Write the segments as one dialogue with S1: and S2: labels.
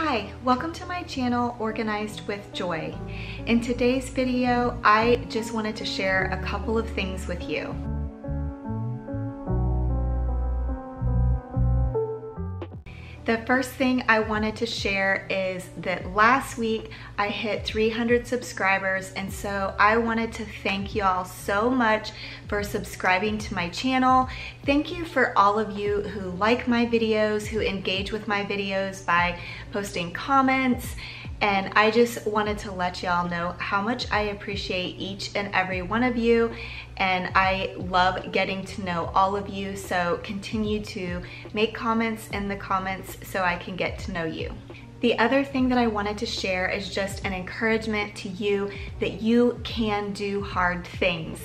S1: Hi, welcome to my channel Organized with Joy. In today's video, I just wanted to share a couple of things with you. The first thing I wanted to share is that last week I hit 300 subscribers and so I wanted to thank you all so much for subscribing to my channel. Thank you for all of you who like my videos, who engage with my videos by posting comments and I just wanted to let y'all know how much I appreciate each and every one of you and I love getting to know all of you so continue to make comments in the comments so I can get to know you. The other thing that I wanted to share is just an encouragement to you that you can do hard things.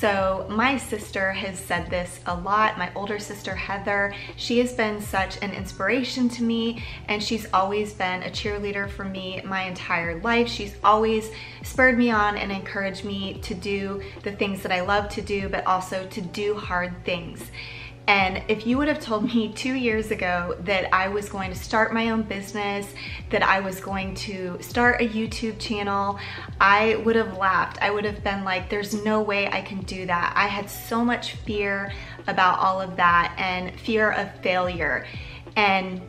S1: So my sister has said this a lot, my older sister Heather. She has been such an inspiration to me and she's always been a cheerleader for me my entire life. She's always spurred me on and encouraged me to do the things that I love to do, but also to do hard things. And if you would have told me two years ago that I was going to start my own business, that I was going to start a YouTube channel, I would have laughed. I would have been like, there's no way I can do that. I had so much fear about all of that and fear of failure. And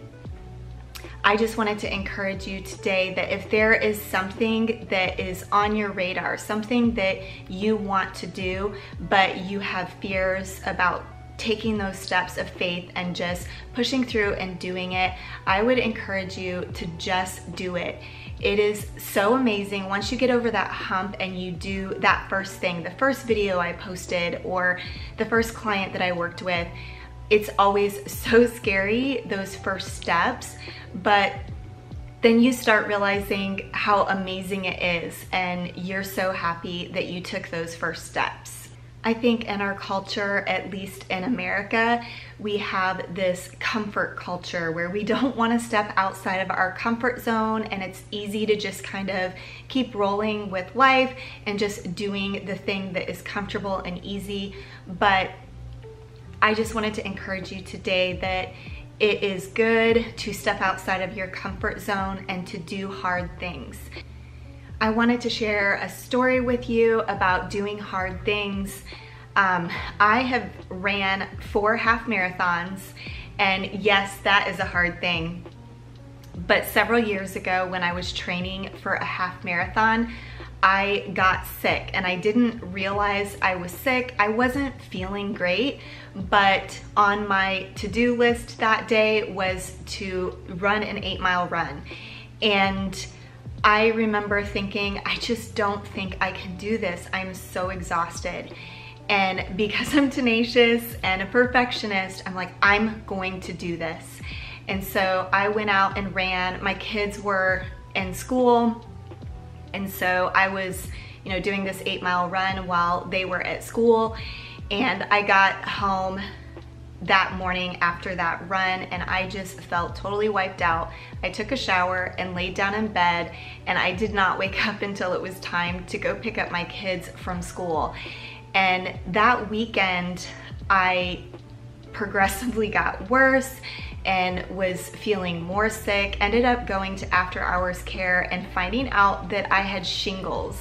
S1: I just wanted to encourage you today that if there is something that is on your radar, something that you want to do, but you have fears about taking those steps of faith and just pushing through and doing it, I would encourage you to just do it. It is so amazing once you get over that hump and you do that first thing, the first video I posted or the first client that I worked with. It's always so scary, those first steps, but then you start realizing how amazing it is and you're so happy that you took those first steps. I think in our culture, at least in America, we have this comfort culture where we don't want to step outside of our comfort zone and it's easy to just kind of keep rolling with life and just doing the thing that is comfortable and easy. But I just wanted to encourage you today that it is good to step outside of your comfort zone and to do hard things. I wanted to share a story with you about doing hard things. Um, I have ran four half marathons and yes, that is a hard thing. But several years ago when I was training for a half marathon, I got sick and I didn't realize I was sick. I wasn't feeling great, but on my to-do list that day was to run an eight mile run. And I remember thinking, I just don't think I can do this. I'm so exhausted. And because I'm tenacious and a perfectionist, I'm like, I'm going to do this. And so I went out and ran. My kids were in school. And so I was, you know, doing this eight mile run while they were at school. And I got home that morning after that run and I just felt totally wiped out. I took a shower and laid down in bed and I did not wake up until it was time to go pick up my kids from school. And that weekend, I progressively got worse and was feeling more sick, ended up going to after hours care and finding out that I had shingles.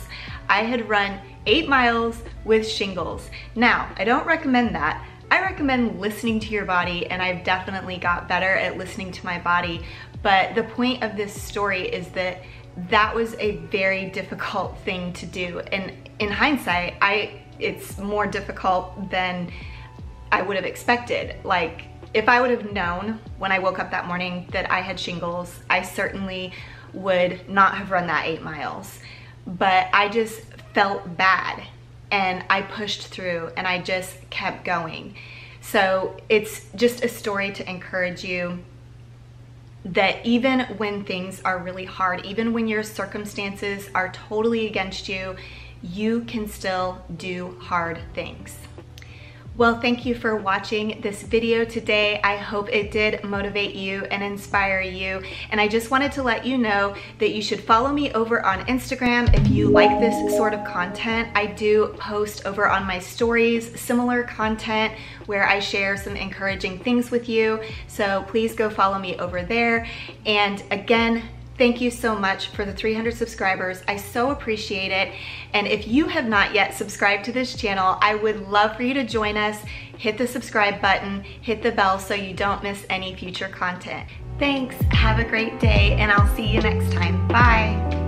S1: I had run eight miles with shingles. Now, I don't recommend that. I recommend listening to your body and I've definitely got better at listening to my body. But the point of this story is that that was a very difficult thing to do. And in hindsight, I it's more difficult than I would have expected. Like if I would have known when I woke up that morning that I had shingles, I certainly would not have run that eight miles. But I just felt bad and I pushed through and I just kept going. So it's just a story to encourage you that even when things are really hard, even when your circumstances are totally against you, you can still do hard things. Well, thank you for watching this video today. I hope it did motivate you and inspire you. And I just wanted to let you know that you should follow me over on Instagram if you like this sort of content. I do post over on my stories similar content where I share some encouraging things with you. So please go follow me over there. And again, Thank you so much for the 300 subscribers. I so appreciate it. And if you have not yet subscribed to this channel, I would love for you to join us. Hit the subscribe button, hit the bell so you don't miss any future content. Thanks, have a great day, and I'll see you next time. Bye.